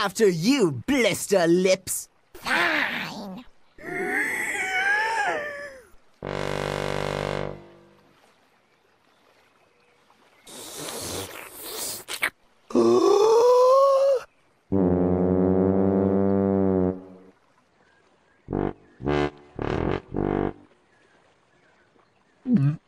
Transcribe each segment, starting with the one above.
After you, blister lips. Fine. Ah.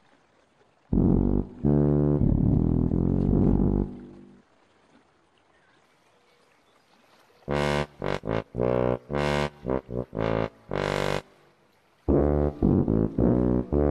Your face!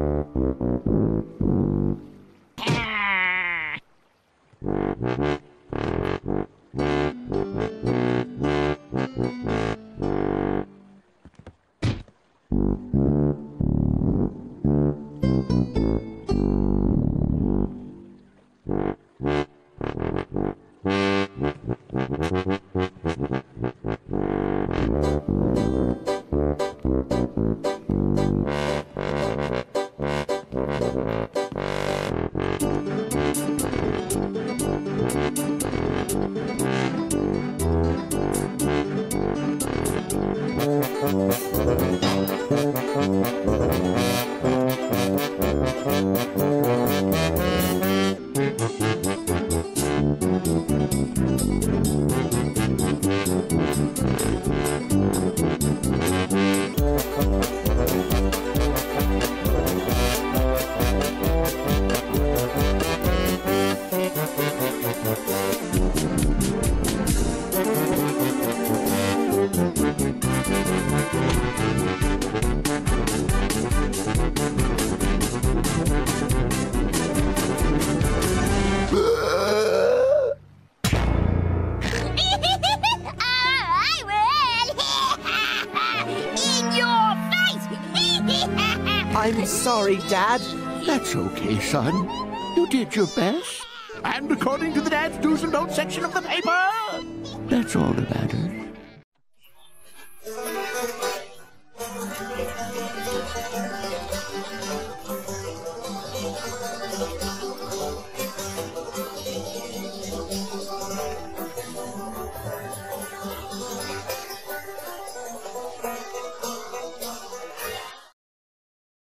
I'm sorry, Dad. That's okay, son. You did your best. And according to the dad's do's and don'ts section of the paper, that's all that matters.